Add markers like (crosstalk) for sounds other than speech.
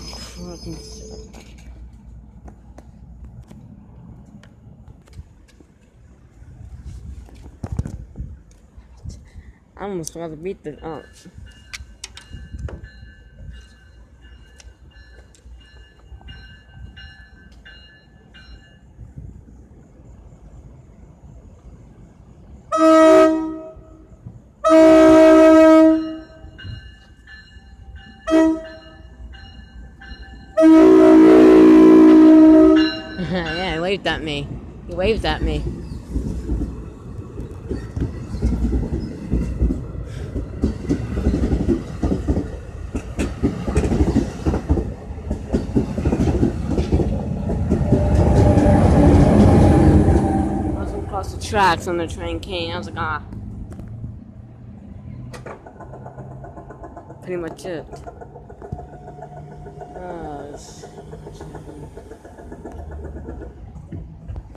Fucking. I almost forgot to beat the. Oh. (laughs) yeah, he waved at me. He waved at me. I was across the tracks when the train came. I was like, ah. Pretty much it. Sh-